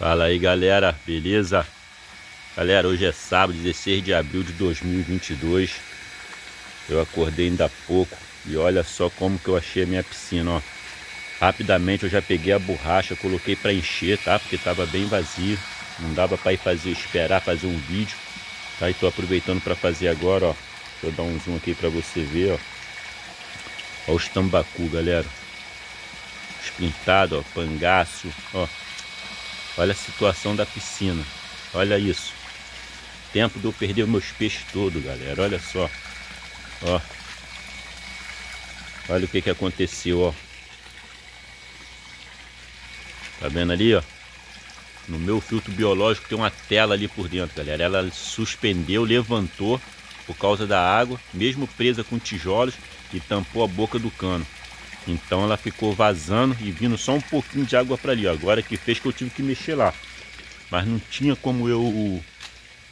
Fala aí galera, beleza? Galera, hoje é sábado, 16 de abril de 2022 Eu acordei ainda há pouco e olha só como que eu achei a minha piscina, ó. Rapidamente eu já peguei a borracha, coloquei para encher, tá? Porque tava bem vazio. Não dava para ir fazer, esperar fazer um vídeo. Tá? E tô aproveitando para fazer agora, ó. Deixa eu dar um zoom aqui para você ver, ó. Ó os tambacu, galera. Os pintados, ó, pangaço, ó Olha a situação da piscina. Olha isso. Tempo de eu perder meus peixes todos, galera. Olha só. Ó. Olha o que que aconteceu, ó. Tá vendo ali, ó? No meu filtro biológico tem uma tela ali por dentro, galera. Ela suspendeu, levantou por causa da água, mesmo presa com tijolos e tampou a boca do cano. Então ela ficou vazando e vindo só um pouquinho de água para ali. Ó. Agora que fez que eu tive que mexer lá. Mas não tinha como eu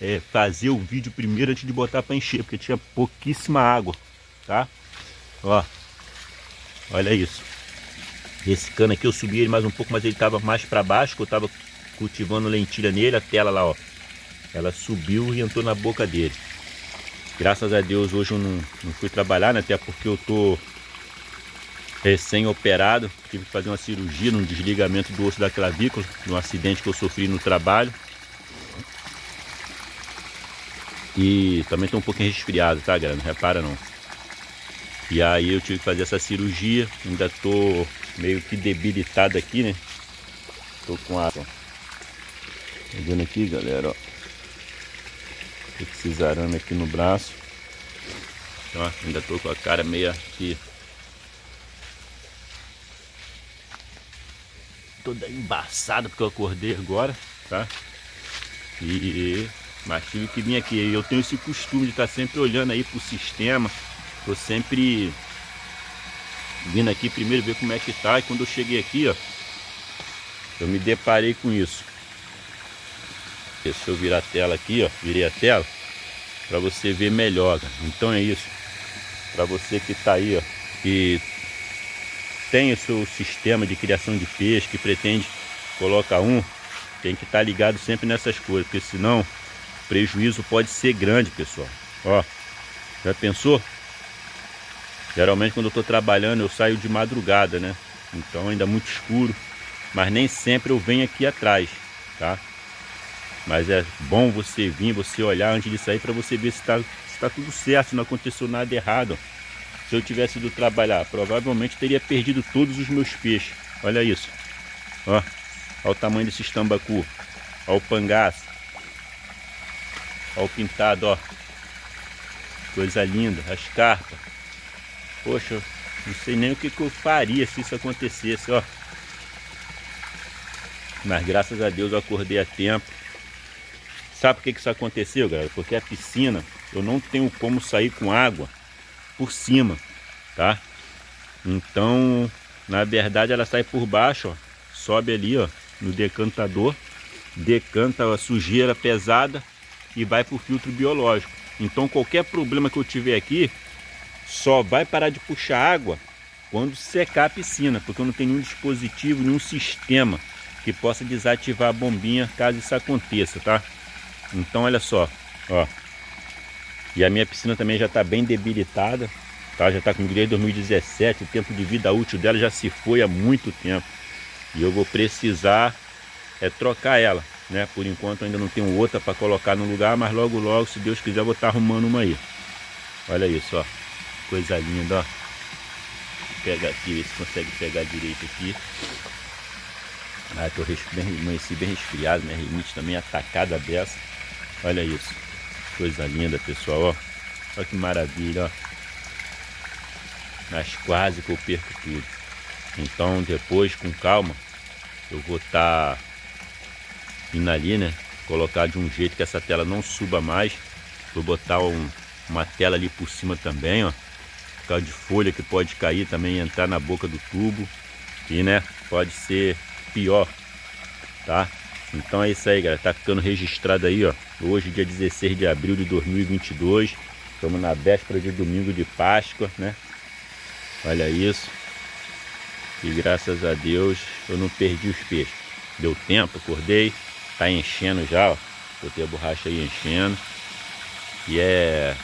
é, fazer o vídeo primeiro antes de botar para encher, porque tinha pouquíssima água, tá? Ó, olha isso. Esse cano aqui eu subi ele mais um pouco, mas ele estava mais para baixo, que eu estava cultivando lentilha nele, a tela lá, ó. Ela subiu e entrou na boca dele. Graças a Deus hoje eu não, não fui trabalhar, né? Até porque eu tô recém-operado, tive que fazer uma cirurgia no desligamento do osso da clavícula, num acidente que eu sofri no trabalho. E também estou um pouquinho resfriado, tá, galera? Não repara não. E aí eu tive que fazer essa cirurgia, ainda estou meio que debilitado aqui, né? Tô com a... Tá vendo aqui, galera, ó. Esse arame aqui no braço. Ó, ainda tô com a cara meio aqui toda embaçada porque eu acordei agora, tá? E mas tive que vir aqui. Eu tenho esse costume de estar sempre olhando aí pro sistema. Tô sempre vindo aqui primeiro ver como é que tá. E quando eu cheguei aqui, ó, eu me deparei com isso. Deixa eu virar a tela aqui, ó. Virei a tela para você ver melhor. Então é isso. Para você que tá aí, ó, que tem o seu sistema de criação de peixe, que pretende colocar um, tem que estar tá ligado sempre nessas coisas, porque senão o prejuízo pode ser grande, pessoal. Ó, já pensou? Geralmente quando eu estou trabalhando eu saio de madrugada, né? Então ainda muito escuro, mas nem sempre eu venho aqui atrás, tá? Mas é bom você vir, você olhar antes de sair para você ver se está se tá tudo certo, se não aconteceu nada errado. Se eu tivesse ido trabalhar, provavelmente teria perdido todos os meus peixes. Olha isso. Ó, olha o tamanho desse tambacu. Olha o pangaço. Olha o pintado, ó. Coisa linda. As carpas. Poxa, não sei nem o que, que eu faria se isso acontecesse, ó. Mas graças a Deus eu acordei a tempo. Sabe por que, que isso aconteceu, galera? Porque a piscina, eu não tenho como sair com água por cima, tá? Então, na verdade, ela sai por baixo, ó, sobe ali, ó, no decantador, decanta a sujeira pesada e vai para o filtro biológico. Então, qualquer problema que eu tiver aqui, só vai parar de puxar água quando secar a piscina, porque eu não tenho nenhum dispositivo, nenhum sistema que possa desativar a bombinha caso isso aconteça, tá? Então, olha só, ó, e a minha piscina também já está bem debilitada, tá? Já está comigo desde 2017, o tempo de vida útil dela já se foi há muito tempo. E eu vou precisar é, trocar ela, né? Por enquanto ainda não tenho outra para colocar no lugar, mas logo logo, se Deus quiser, vou estar tá arrumando uma aí. Olha isso, ó. Coisa linda, ó. Vou pegar aqui, ver se consegue pegar direito aqui. Ah, tô bem, bem resfriado, minha rinite também atacada dessa. Olha isso. Coisa linda, pessoal, ó. Olha que maravilha, ó. Mas quase que eu perco tudo. Então, depois, com calma, eu vou estar tá indo ali, né? Colocar de um jeito que essa tela não suba mais. Vou botar um, uma tela ali por cima também, ó. Por causa de folha que pode cair também entrar na boca do tubo. E, né, pode ser pior, tá? Então é isso aí, galera. Tá ficando registrado aí, ó. Hoje, dia 16 de abril de 2022. Estamos na véspera de domingo de Páscoa, né? Olha isso. E graças a Deus eu não perdi os peixes. Deu tempo, acordei. Tá enchendo já, ó. Botei a borracha aí enchendo. E é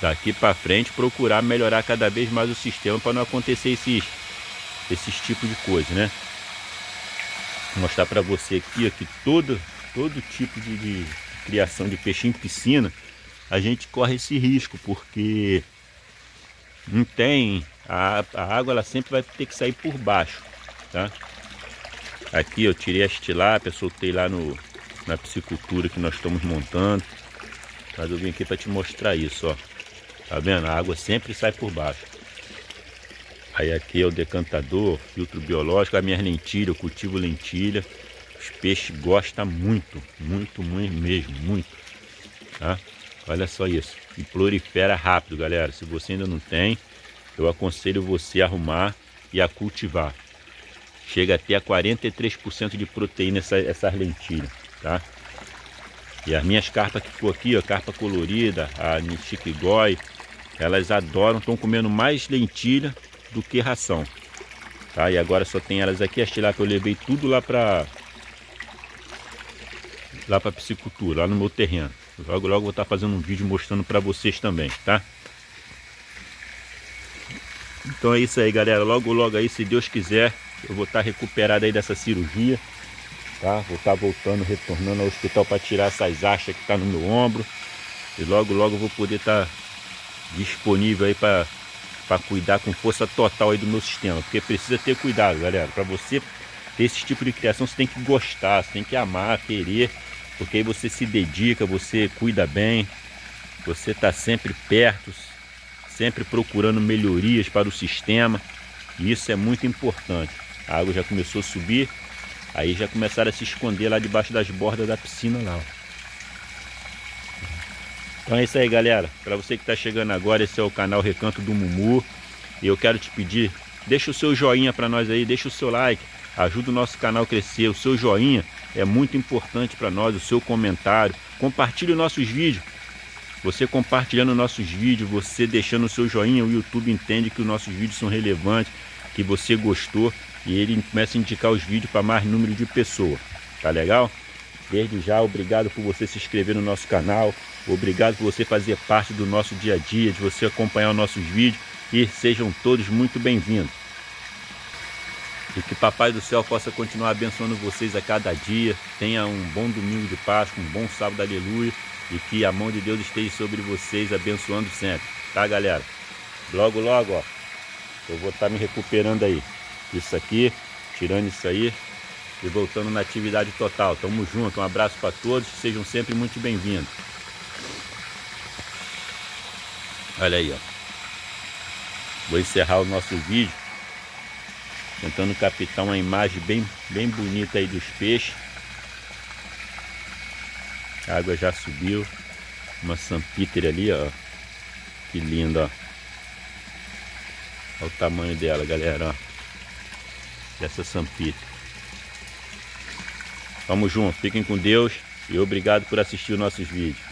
daqui para frente procurar melhorar cada vez mais o sistema para não acontecer esses, esses tipos de coisa, né? Vou mostrar para você aqui ó, que todo, todo tipo de, de criação de peixe em piscina a gente corre esse risco porque não tem a, a água ela sempre vai ter que sair por baixo tá? Aqui eu tirei as tilápias soltei lá no na piscicultura que nós estamos montando. Mas eu vim aqui para te mostrar isso ó. Tá vendo? A água sempre sai por baixo aí aqui é o decantador filtro biológico a minha lentilha eu cultivo lentilha os peixes gostam muito muito muito mesmo muito tá Olha só isso. E prolifera rápido, galera. Se você ainda não tem, eu aconselho você a arrumar e a cultivar. Chega até a 43% de proteína essa, essas lentilhas, tá? E as minhas carpas que ficou aqui, ó, carpa colorida, a Nishikigoi, elas adoram, estão comendo mais lentilha do que ração. Tá? E agora só tem elas aqui, as tilápias eu levei tudo lá para lá para piscicultura, lá no meu terreno. Logo, logo vou estar fazendo um vídeo mostrando para vocês também, tá? Então é isso aí, galera. Logo, logo aí, se Deus quiser, eu vou estar recuperado aí dessa cirurgia, tá? Vou estar voltando, retornando ao hospital para tirar essas achas que tá no meu ombro. E logo, logo vou poder estar disponível aí para para cuidar com força total aí do meu sistema, porque precisa ter cuidado, galera. Para você ter esse tipo de criação, você tem que gostar, você tem que amar, querer porque aí você se dedica, você cuida bem, você está sempre perto, sempre procurando melhorias para o sistema. E isso é muito importante. A água já começou a subir, aí já começaram a se esconder lá debaixo das bordas da piscina lá. Então é isso aí, galera. Para você que está chegando agora, esse é o canal Recanto do Mumu. E eu quero te pedir, deixa o seu joinha para nós aí, deixa o seu like, ajuda o nosso canal a crescer. O seu joinha é muito importante para nós, o seu comentário. Compartilhe nossos vídeos. Você compartilhando nossos vídeos, você deixando o seu joinha, o YouTube entende que os nossos vídeos são relevantes, que você gostou e ele começa a indicar os vídeos para mais número de pessoas. Tá legal? Desde já, obrigado por você se inscrever no nosso canal, obrigado por você fazer parte do nosso dia a dia, de você acompanhar os nossos vídeos e sejam todos muito bem-vindos. E que Papai do Céu possa continuar abençoando vocês a cada dia. Tenha um bom domingo de Páscoa, um bom sábado, aleluia. E que a mão de Deus esteja sobre vocês, abençoando sempre. Tá, galera? Logo, logo, ó. Eu vou estar tá me recuperando aí. Isso aqui, tirando isso aí e voltando na atividade total. Tamo junto. Um abraço para todos. Sejam sempre muito bem-vindos. Olha aí, ó. Vou encerrar o nosso vídeo Tentando captar uma imagem bem, bem bonita aí dos peixes. A água já subiu. Uma Sampiter ali, ó. Que linda, ó. Olha o tamanho dela, galera, ó. Dessa Sampiter. Vamos junto, fiquem com Deus e obrigado por assistir os nossos vídeos.